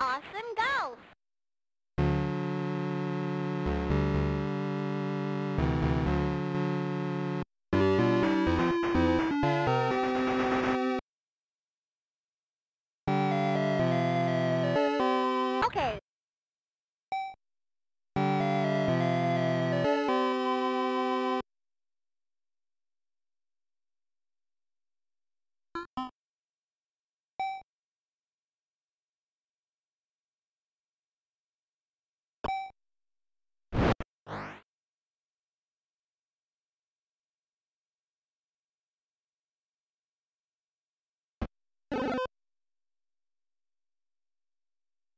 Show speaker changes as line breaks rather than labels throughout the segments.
awesome golf.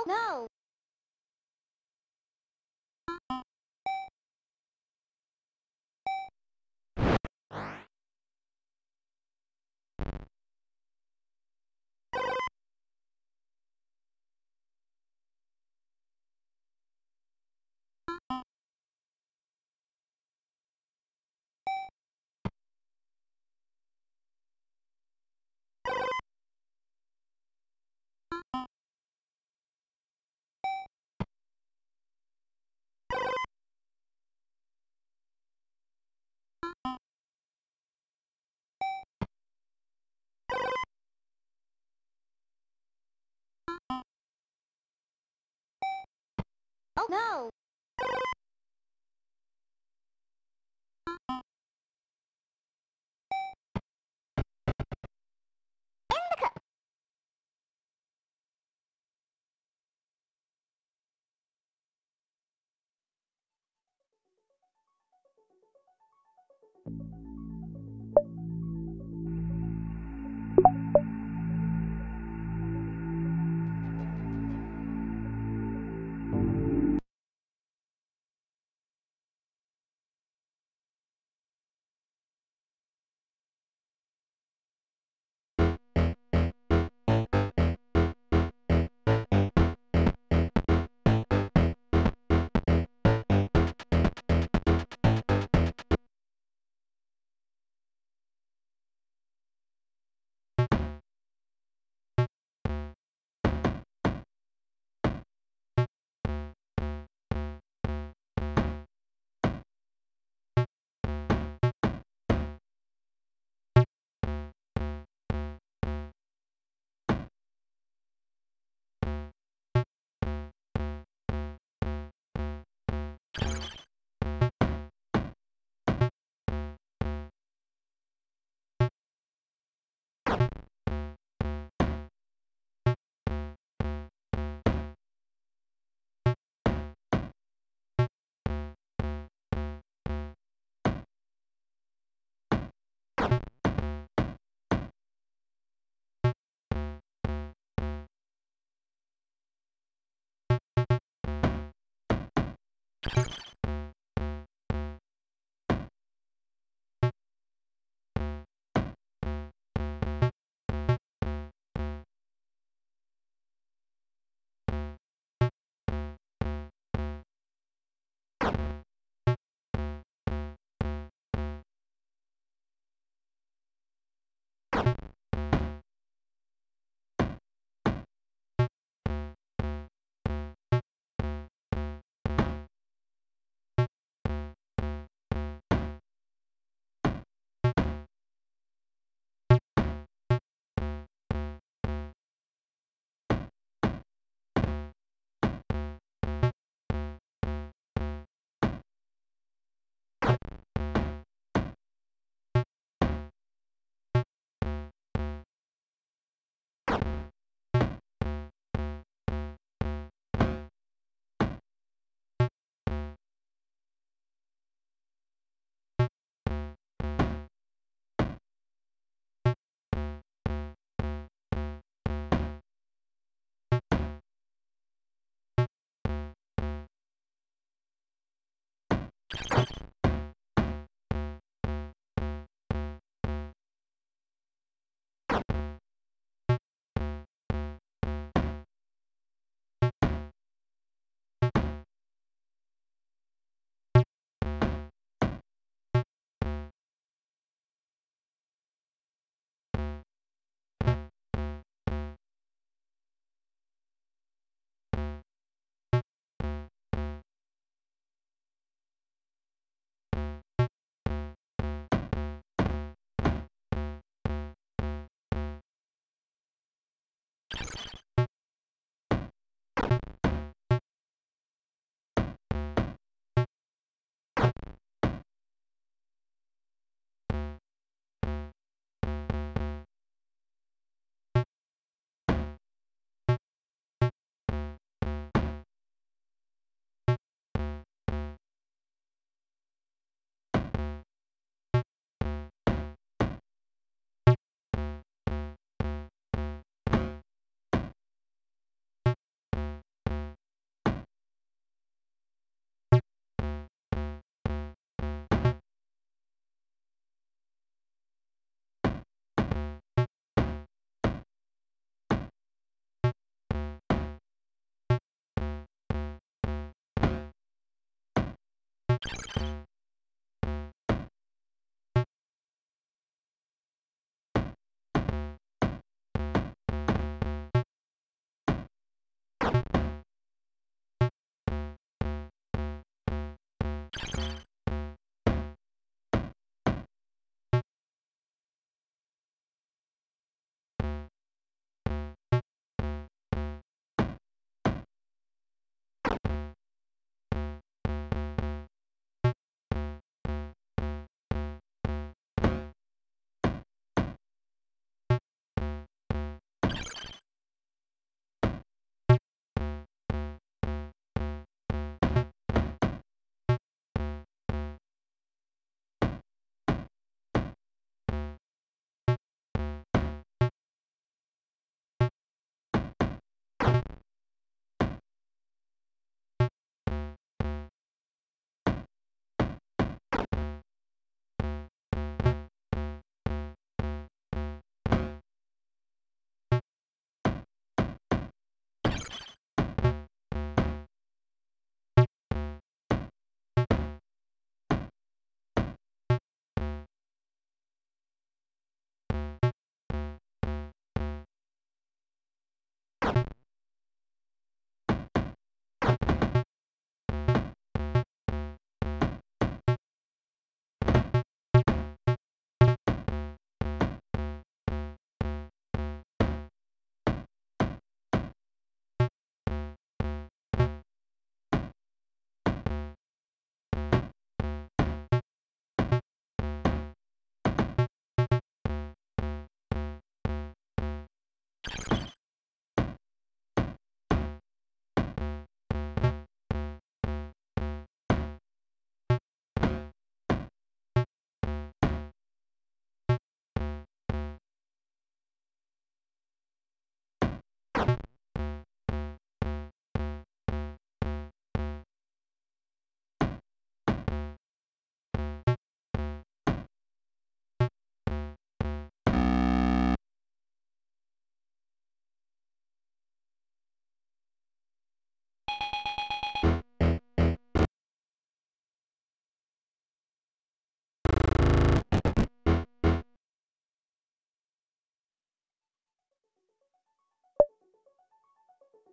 Oh no! Oh no!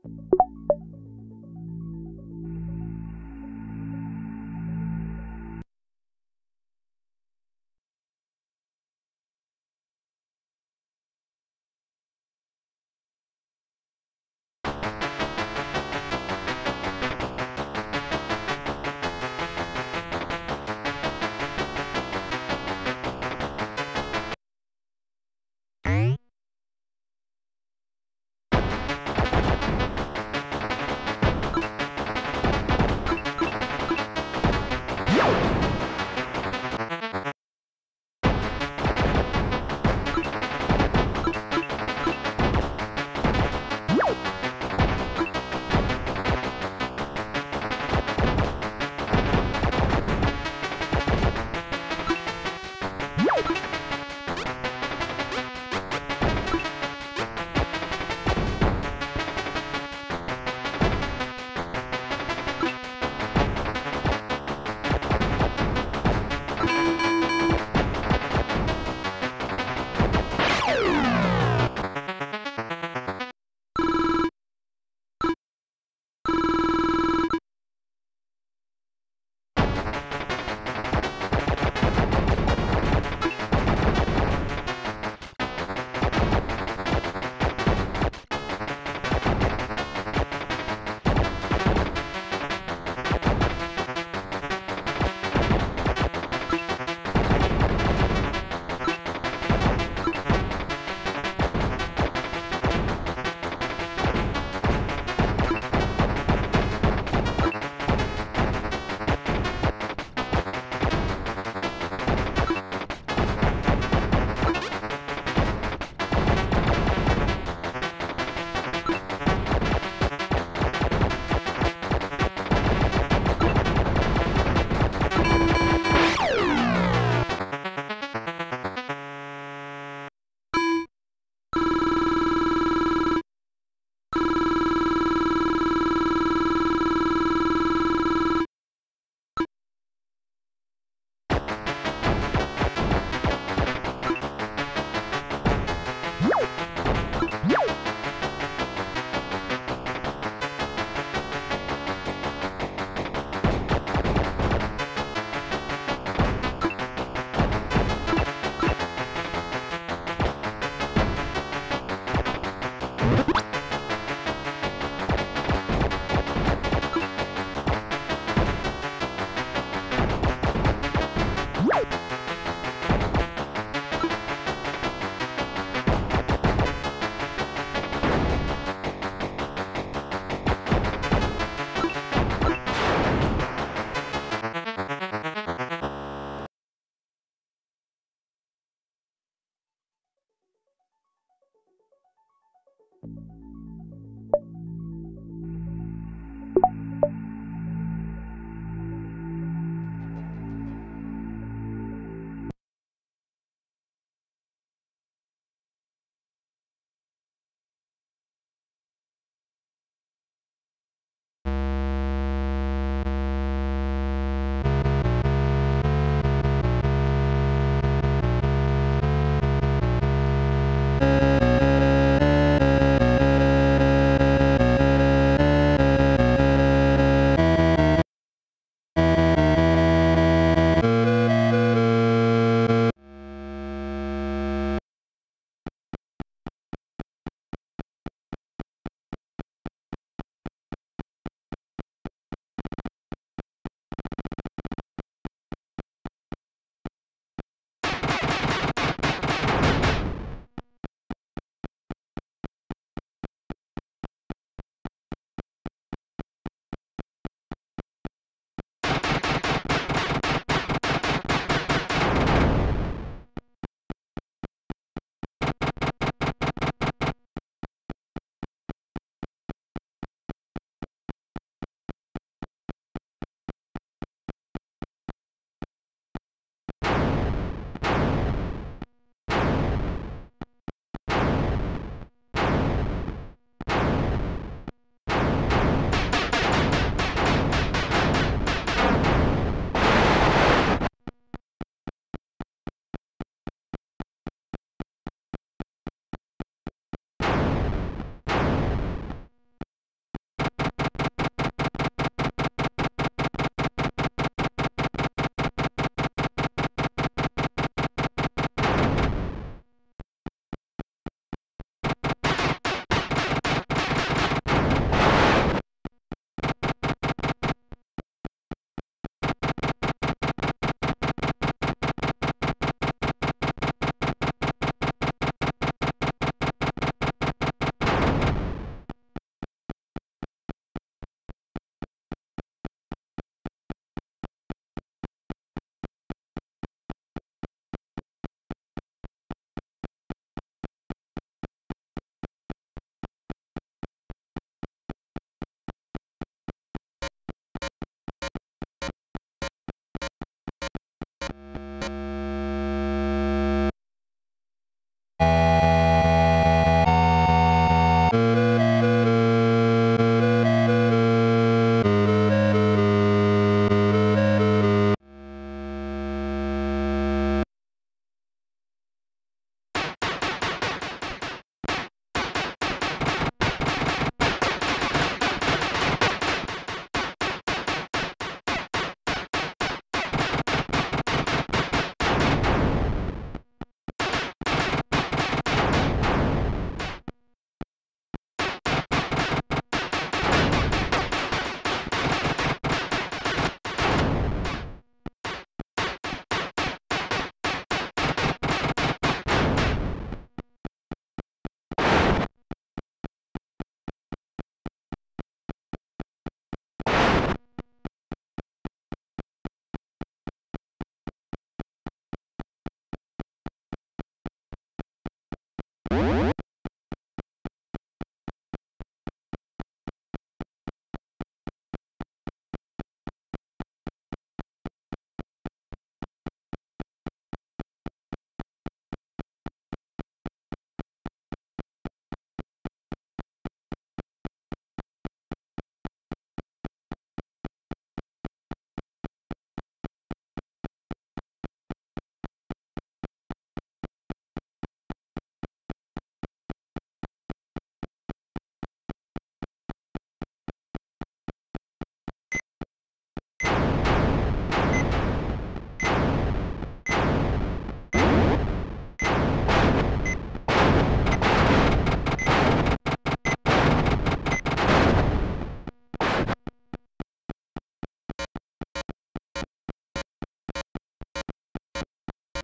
you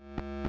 you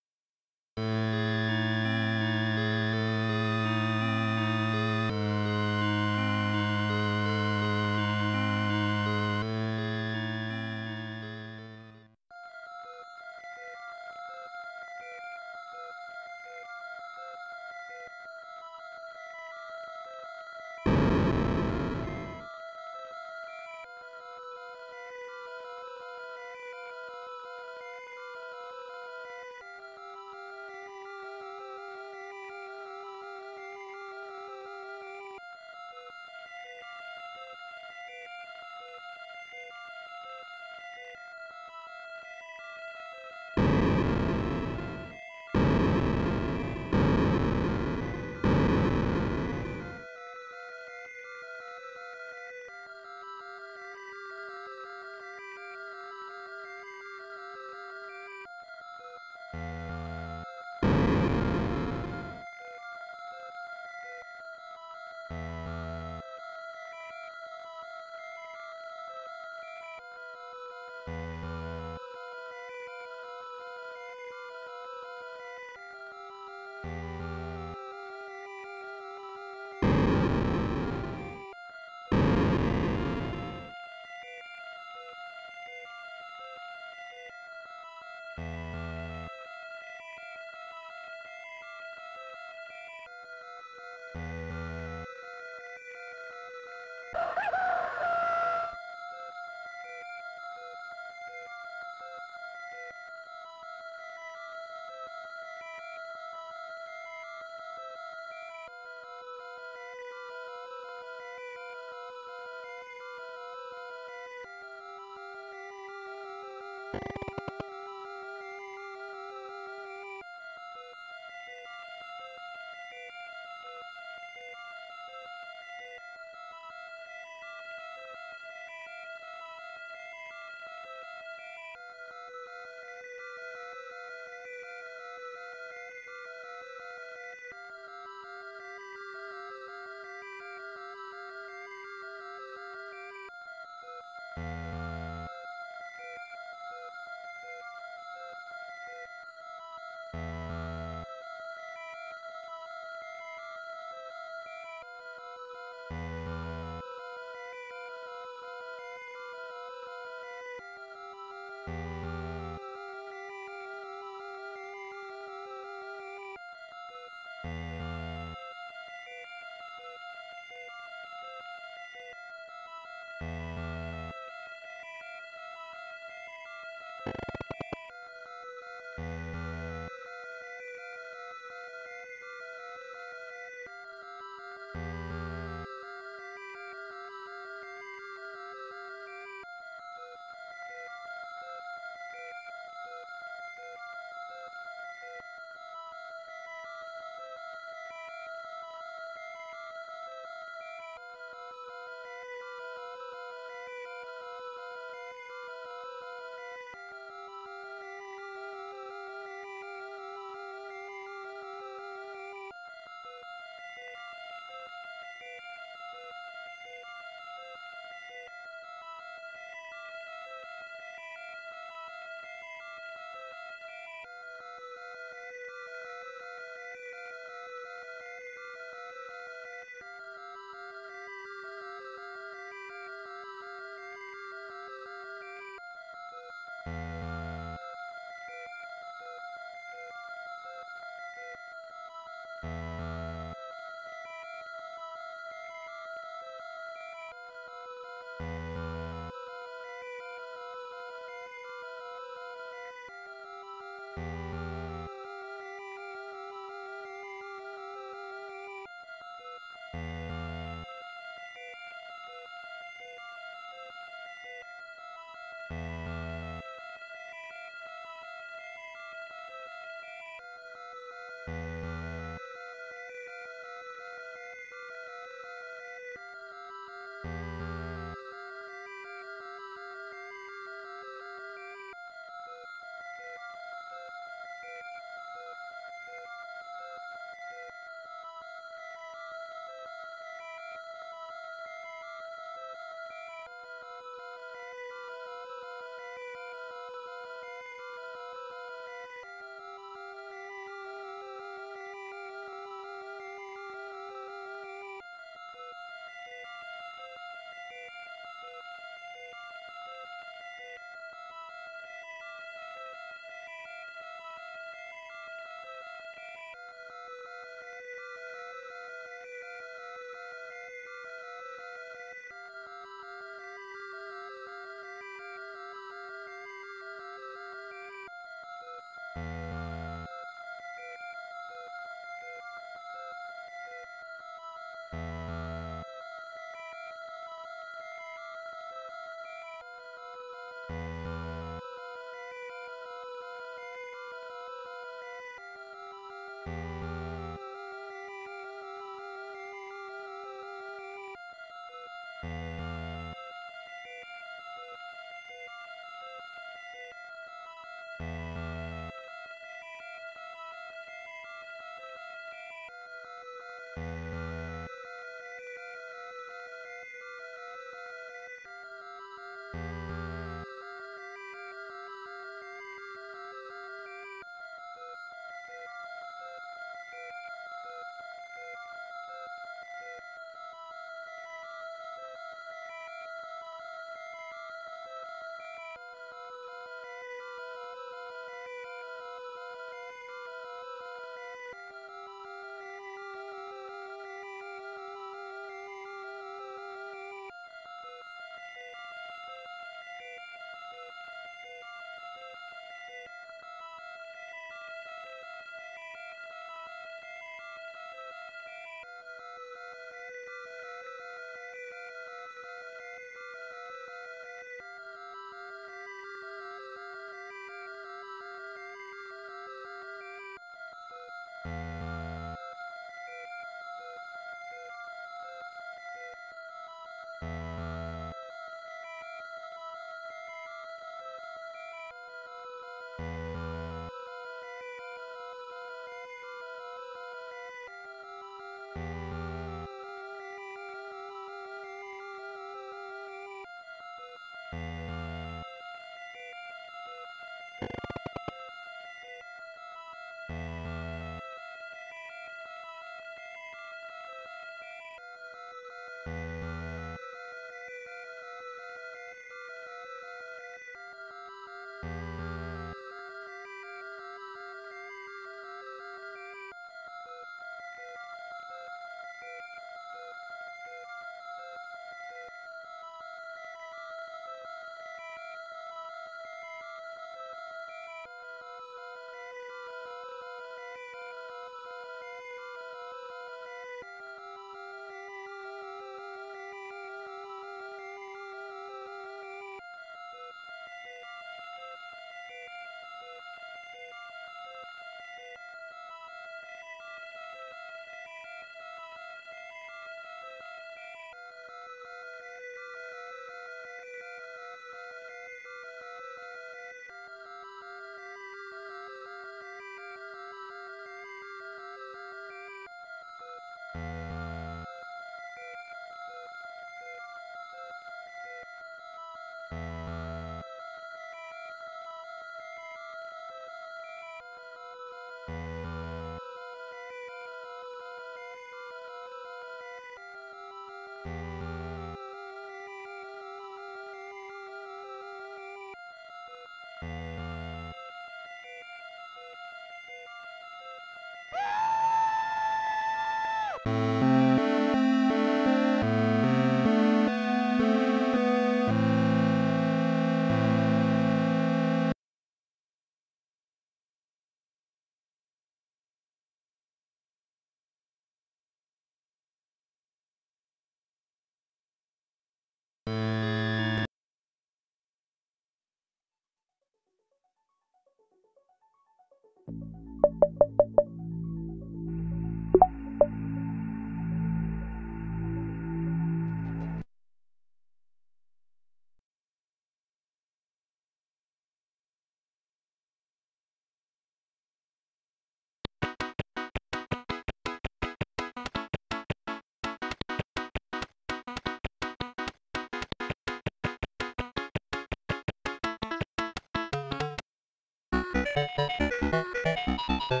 フフフフ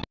フ。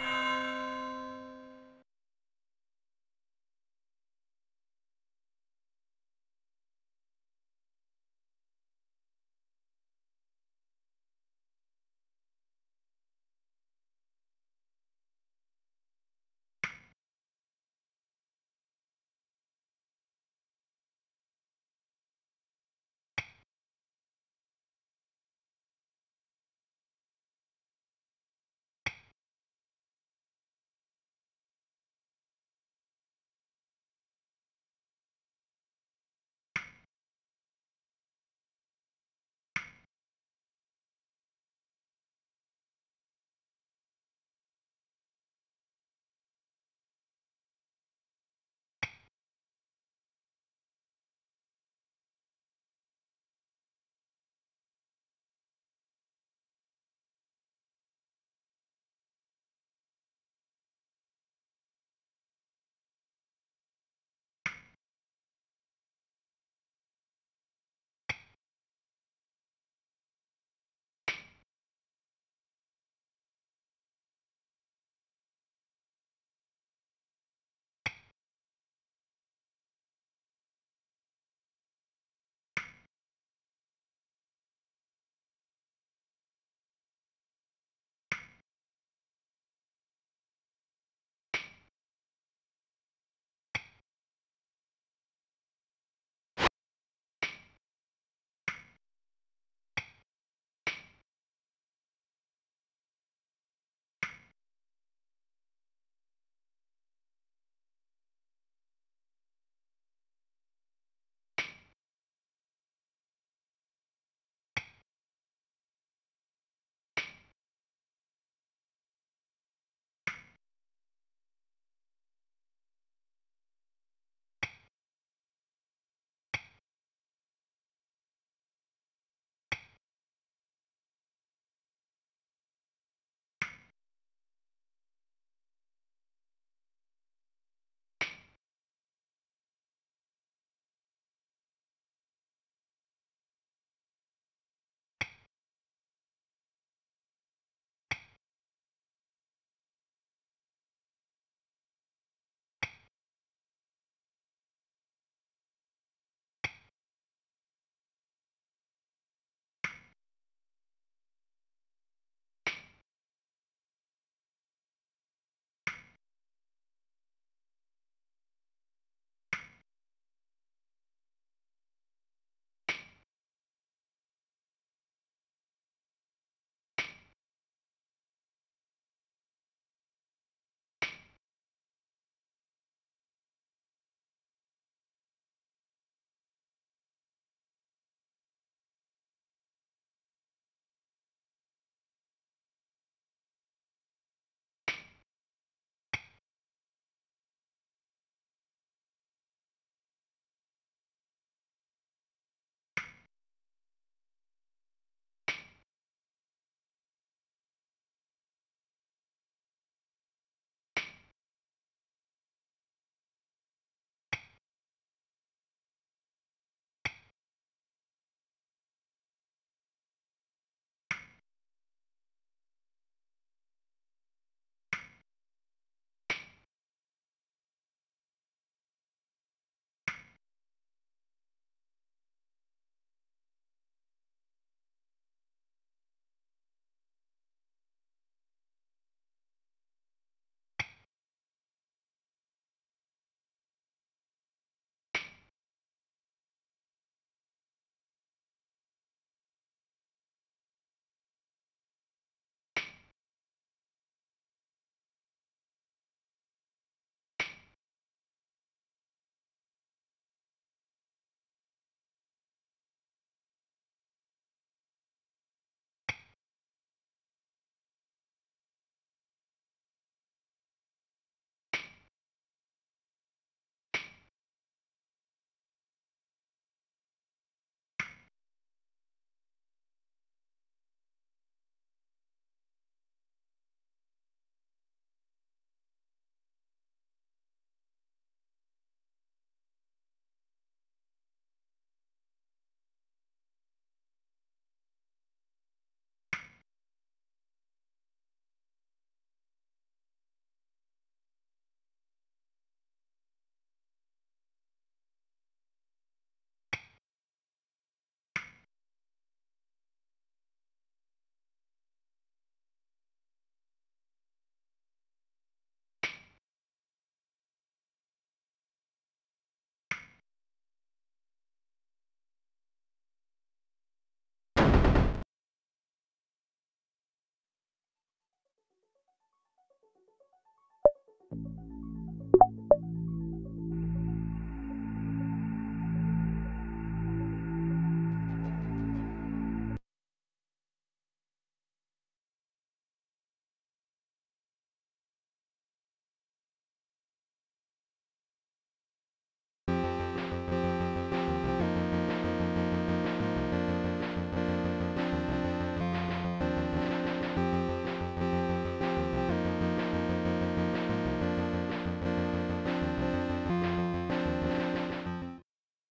you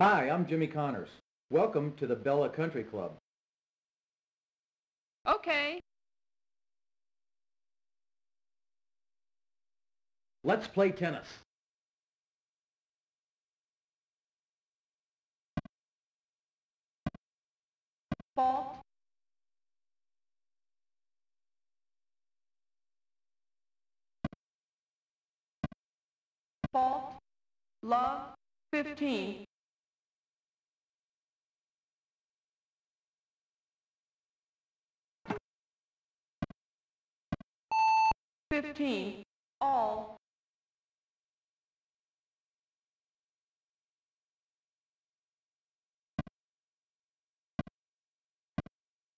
Hi, I'm Jimmy Connors. Welcome to the Bella Country Club.
Okay.
Let's play tennis.
Fault. Fault. Love. 15. Fifteen. All.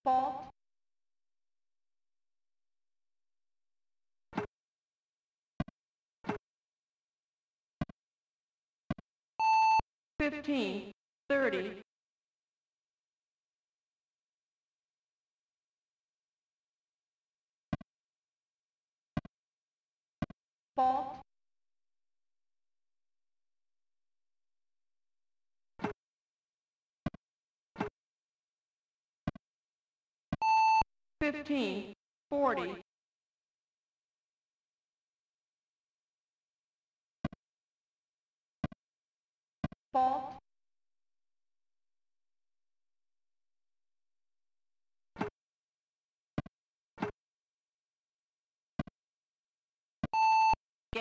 Fault. Fifteen. Thirty. Fault. Fifteen. Forty.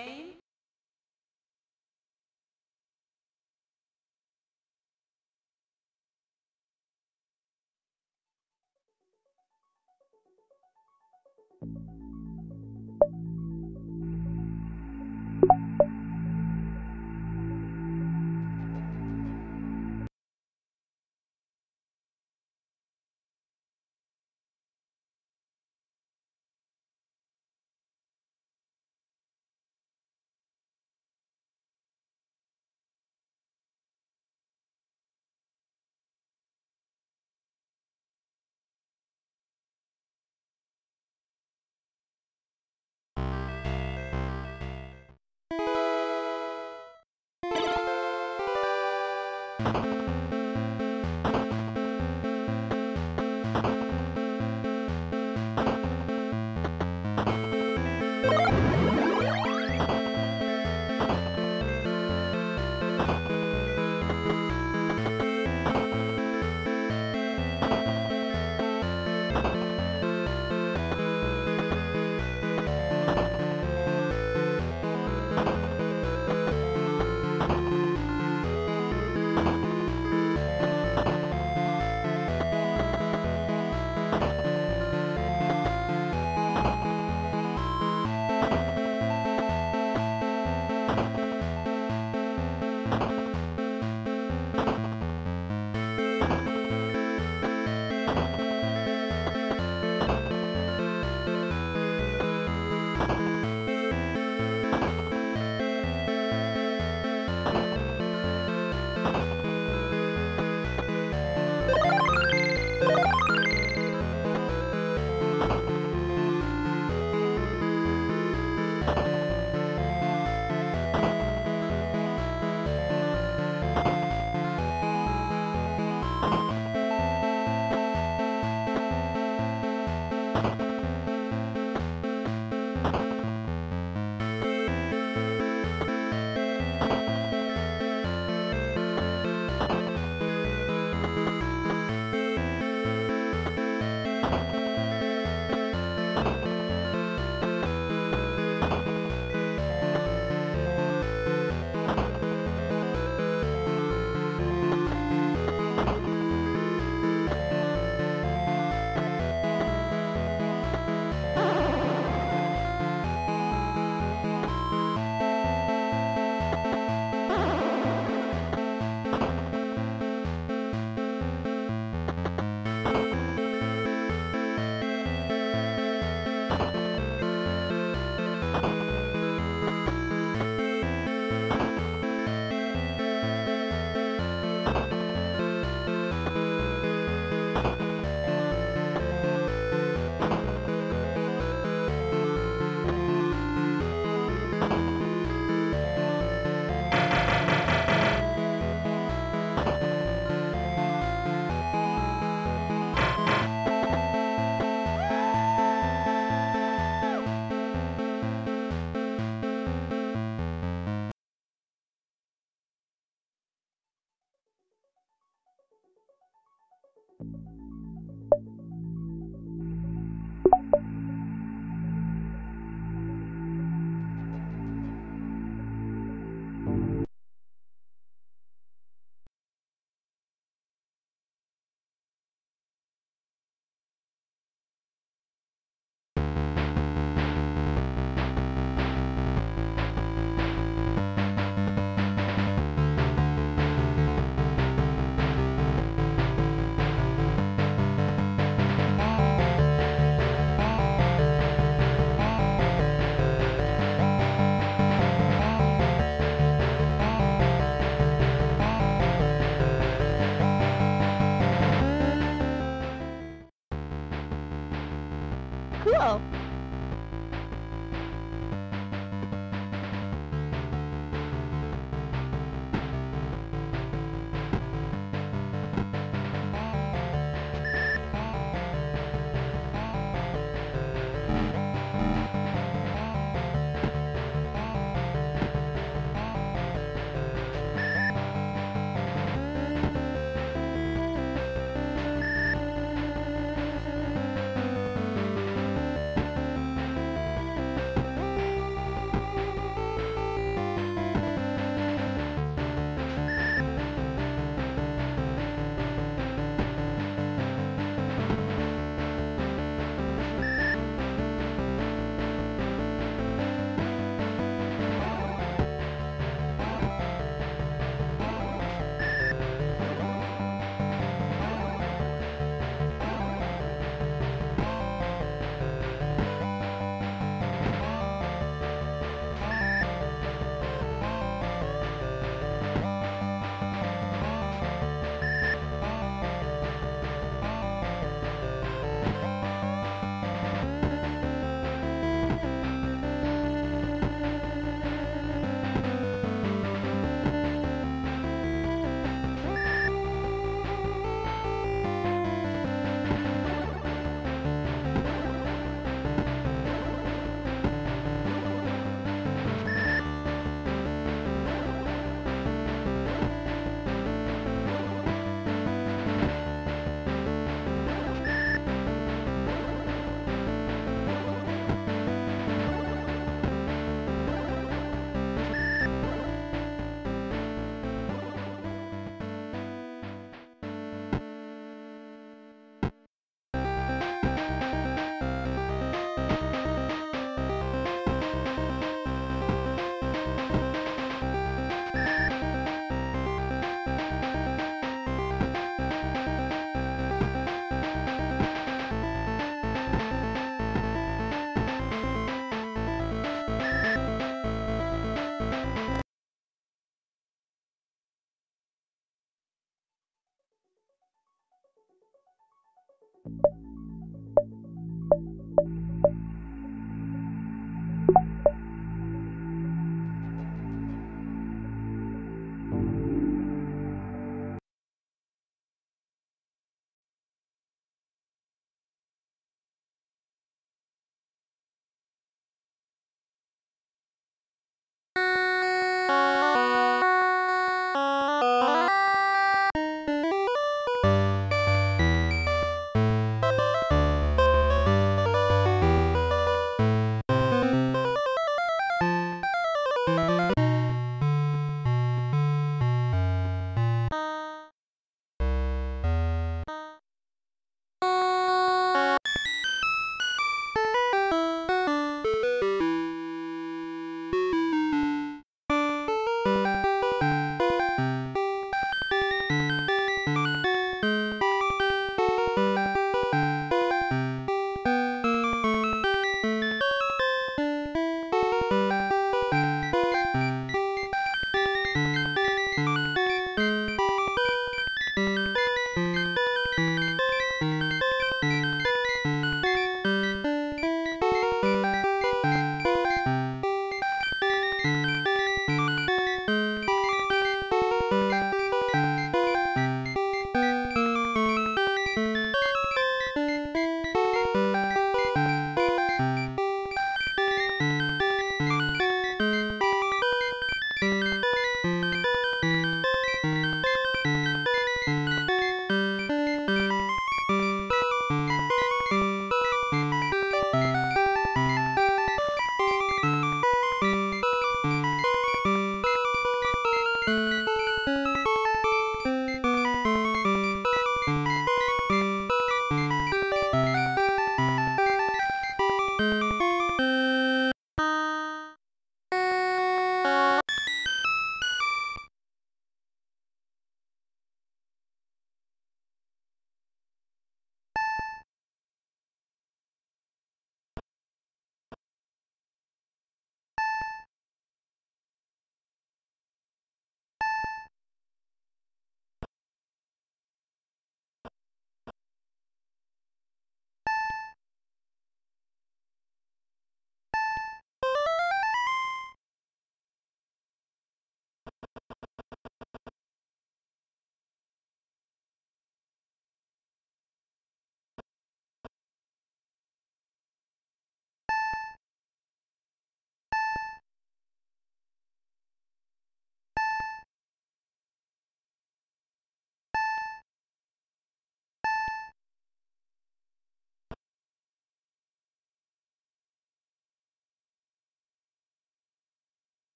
Game.
you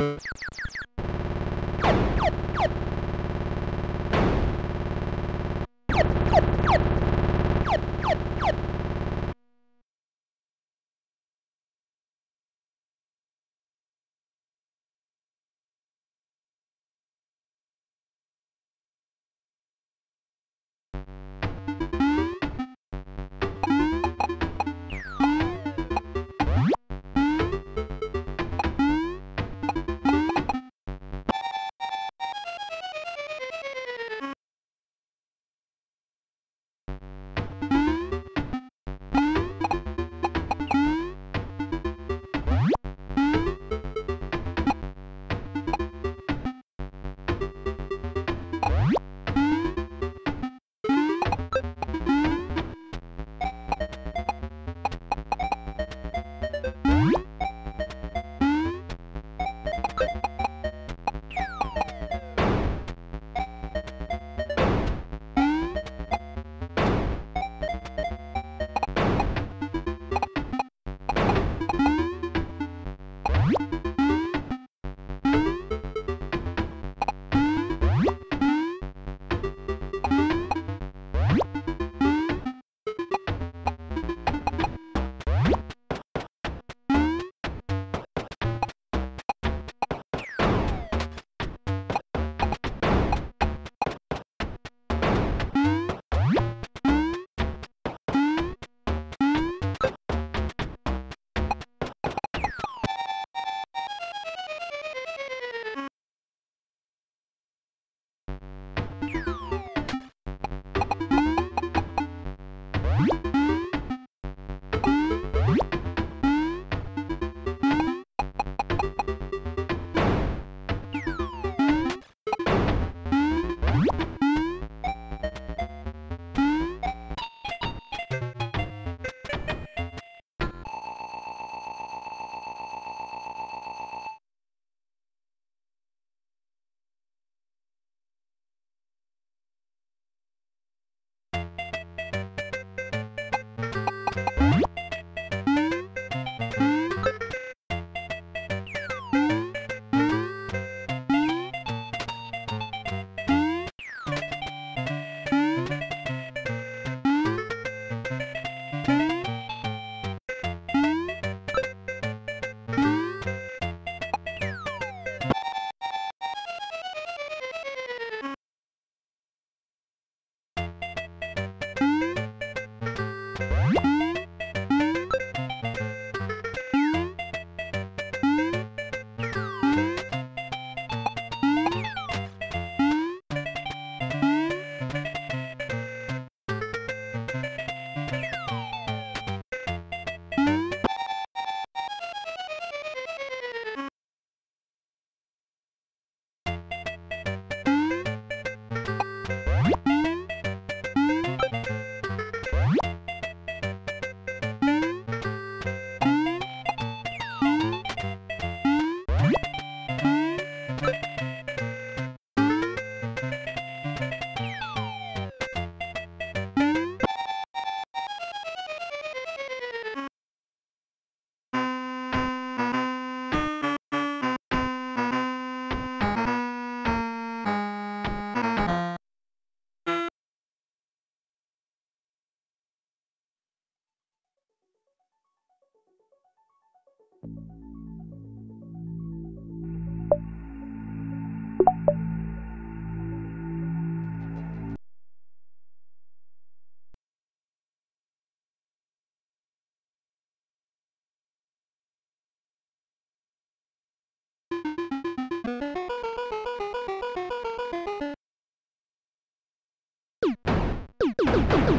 you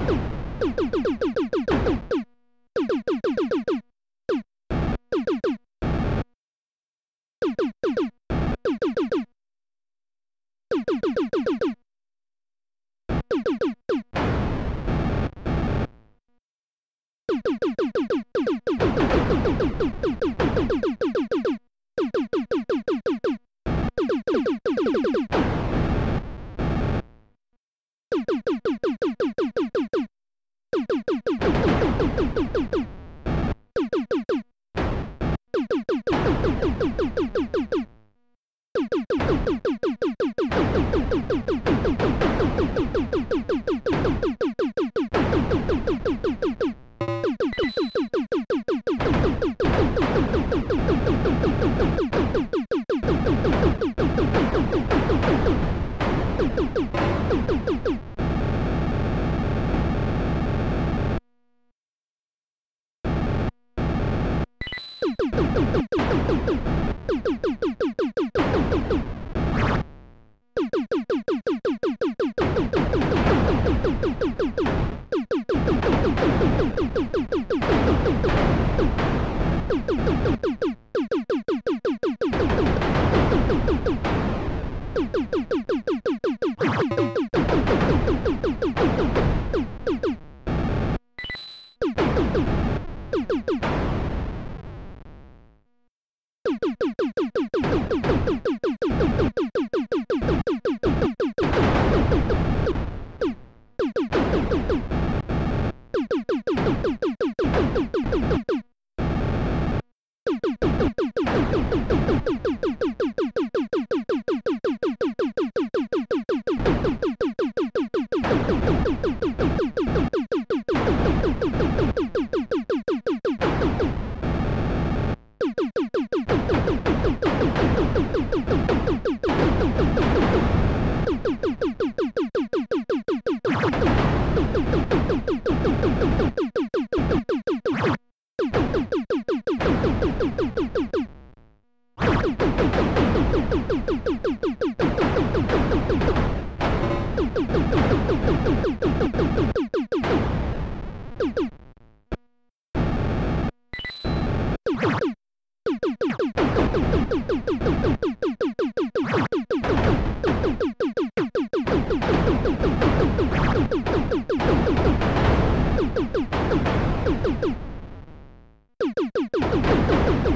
you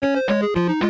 Música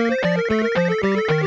Música